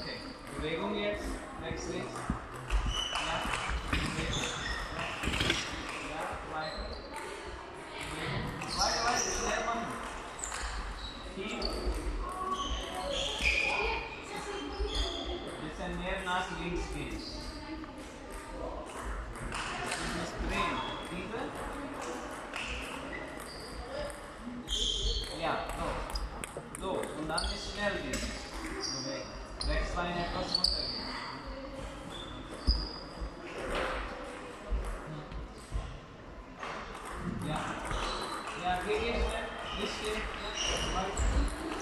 Okay. Dragon X, next, next. освоение кросс Yeah. Yeah, big in there. This in there. Right.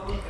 problem.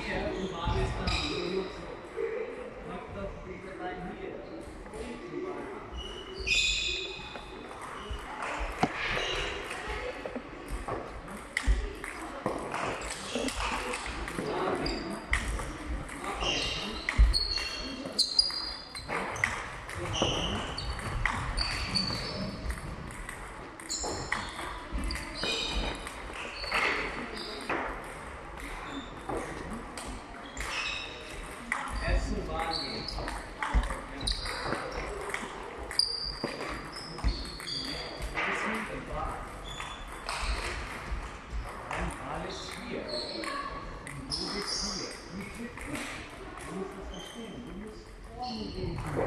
Yeah. Thank you.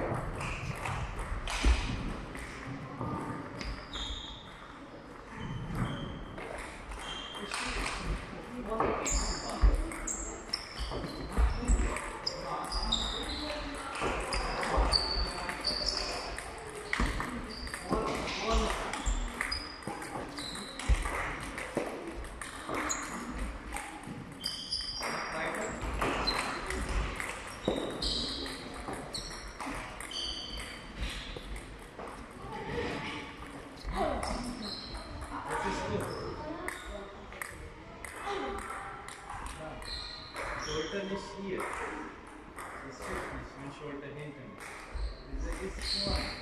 Shorten is here. The stiffness when shortening. This is one.